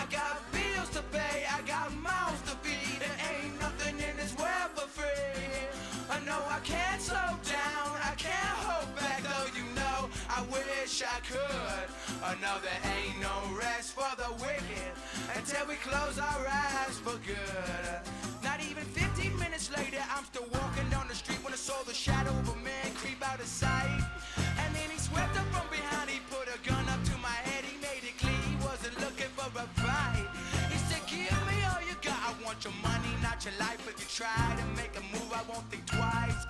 I got bills to pay, I got mouths to feed. There ain't nothing in this world for free. I know I can't slow down, I can't hold back, though you know I wish I could. I know there ain't no rest for the wicked until we close our eyes for good. Not even 15 minutes later, I'm still walking down the street when I saw the shadow of a man creep out of sight. And then he swept up from try to make a move, I won't think twice.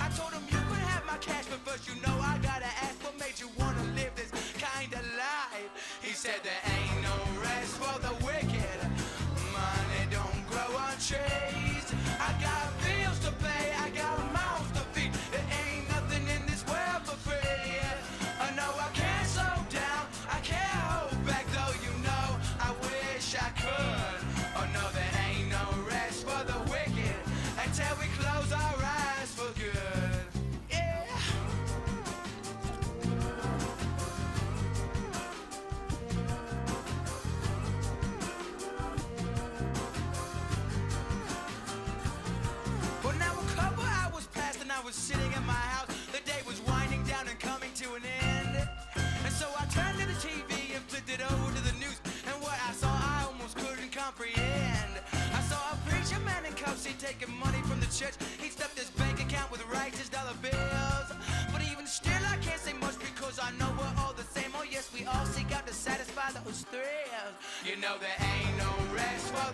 I told him you could have my cash, but first you know I gotta ask what made you wanna live this kind of life. He said there was sitting in my house. The day was winding down and coming to an end. And so I turned to the TV and flipped it over to the news. And what I saw, I almost couldn't comprehend. I saw a preacher man in cuffs, he taking money from the church. He stuffed his bank account with righteous dollar bills. But even still, I can't say much because I know we're all the same. Oh, yes, we all seek out to satisfy those thrills. You know, there ain't no rest for